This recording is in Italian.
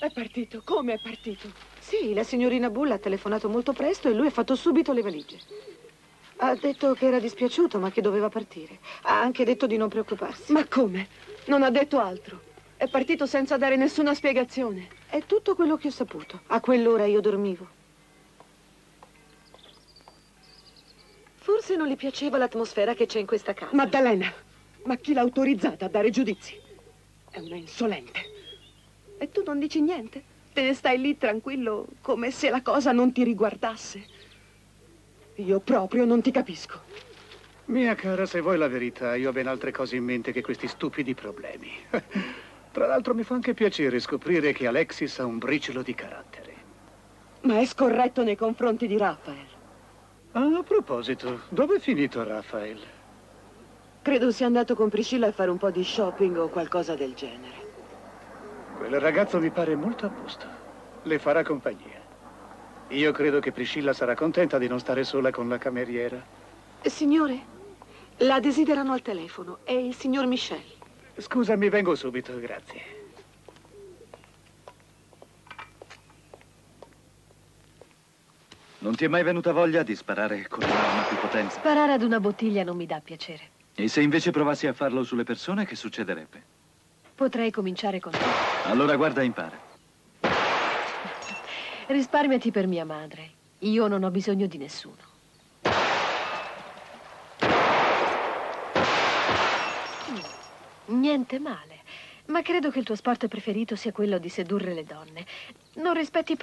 È partito. Come è partito? Sì, la signorina Bull ha telefonato molto presto e lui ha fatto subito le valigie. Ha detto che era dispiaciuto, ma che doveva partire. Ha anche detto di non preoccuparsi. Ma come? Non ha detto altro. È partito senza dare nessuna spiegazione. È tutto quello che ho saputo. A quell'ora io dormivo. Forse non gli piaceva l'atmosfera che c'è in questa casa. Maddalena, ma chi l'ha autorizzata a dare giudizi? È una insolente. E tu non dici niente? Te ne stai lì tranquillo, come se la cosa non ti riguardasse. Io proprio non ti capisco. Mia cara, se vuoi la verità, io ho ben altre cose in mente che questi stupidi problemi. Tra l'altro mi fa anche piacere scoprire che Alexis ha un briciolo di carattere. Ma è scorretto nei confronti di Raphael. Ah, a proposito, dove è finito Raphael? Credo sia andato con Priscilla a fare un po' di shopping o qualcosa del genere. Quel ragazzo mi pare molto a posto. Le farà compagnia. Io credo che Priscilla sarà contenta di non stare sola con la cameriera. Signore, la desiderano al telefono. È il signor Michel. Scusami, vengo subito, grazie. Non ti è mai venuta voglia di sparare con un'arma più potente? Sparare ad una bottiglia non mi dà piacere. E se invece provassi a farlo sulle persone, che succederebbe? Potrei cominciare con te. Allora guarda e impara. Risparmiati per mia madre. Io non ho bisogno di nessuno. Niente male. Ma credo che il tuo sport preferito sia quello di sedurre le donne. Non rispetti proprio